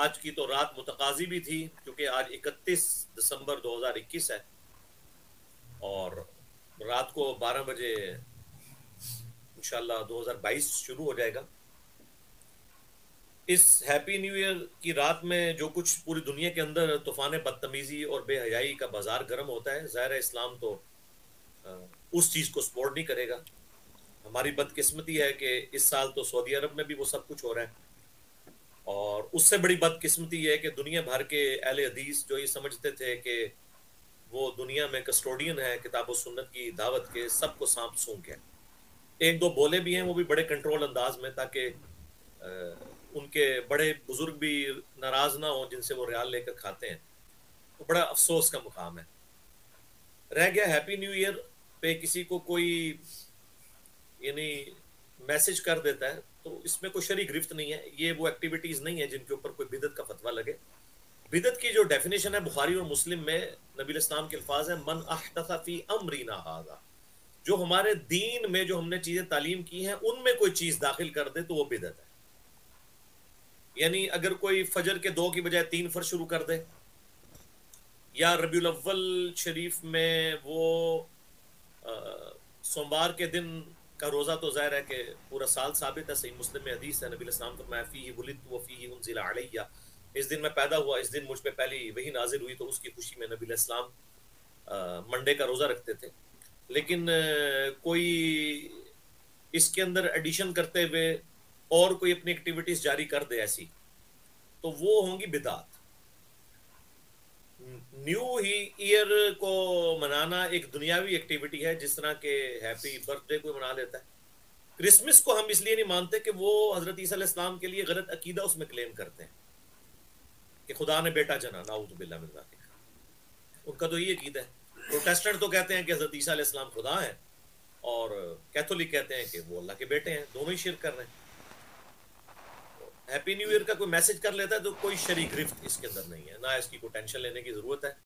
आज की तो रात मुतकाजी भी थी, क्योंकि आज 31 दिसंबर 2021 है। और रात को 12 बजे इंशाल्लाह 2022 शुरू हो जाएगा। इस हैप्पी न्यू ईयर की रात में जो कुछ पूरी दुनिया के अंदर तूफ़ान बदतमीजी और बेहयाई का बाज़ार गर्म होता है, ज़ाहिर इस्लाम तो उस चीज़ को सपोर्ट नहीं करेगा। हमारी बदकिस्मती है कि इस साल तो सऊदी अरब में भी वो सब कुछ हो रहा है। और उससे बड़ी बदकिस्मती है कि दुनिया भर के अहल हदीस जो ये समझते थे कि वो दुनिया में कस्टोडियन है, किताब सुन्नत की दावत के, सबको सांप सूंघ के एक दो बोले भी हैं, वो भी बड़े कंट्रोल अंदाज में, ताकि उनके बड़े बुज़ुर्ग भी नाराज़ ना हो, जिनसे वो रियाल लेकर खाते हैं। तो बड़ा अफसोस का मुकाम है। रह गया हैप्पी न्यू ईयर पे किसी को कोई, यानी मैसेज कर देता है तो इसमें कोई शरी गिरफ्त नहीं है। ये वो एक्टिविटीज़ नहीं है जिनके ऊपर कोई बिदत का फतवा लगे। बिदत की जो डेफिनेशन है, बुखारी और मुस्लिम में नबी इस्लाम के अल्फाज है, मन अहतफी अमरीना हाजा जो हमारे दीन में जो हमने चीज़ें तालीम की हैं, उनमें कोई चीज़ दाखिल कर दे तो वो बिदत है। यानी अगर कोई फजर के दो की बजाय तीन फर शुरू कर दे, या रबी अव्वल शरीफ में वो सोमवार के दिन का रोज़ा तो ज़ाहिर है कि पूरा साल साबित है, सही मुस्लिम में हदीस है, नबी इस्लाम फरमाया फ़ी बुलित व फ़ी उनजिला अलैया। इस दिन मैं पैदा हुआ, इस दिन मुझ पर पहली वही नाजिल हुई तो उसकी खुशी में नबी इस्लाम मंडे का रोज़ा रखते थे। लेकिन कोई इसके अंदर एडिशन करते हुए और कोई अपनी एक्टिविटीज़ जारी कर दे ऐसी तो वो होंगी बिदात। न्यू ही ईयर को मनाना एक दुनियावी एक्टिविटी है, जिस तरह के हैप्पी बर्थडे को मना लेता है। क्रिसमस को हम इसलिए नहीं मानते कि वो हज़रत ईसीम के लिए गलत अकीदा उसमें क्लेम करते हैं। कि खुदा ने बेटा जना नाउजुबिल्ला उनका तो ये अकीदा है। प्रोटेस्टेंट तो कहते हैं कि हज़रत ईसीम खुदा है और कैथोलिक कहते हैं कि वो अल्लाह के बेटे हैं, दोनों ही शिर कर रहे हैं। हैप्पी न्यू ईयर का कोई मैसेज कर लेता है तो कोई शरीक गिरफ्त इसके अंदर नहीं है। ना इसकी कोई टेंशन लेने की ज़रूरत है।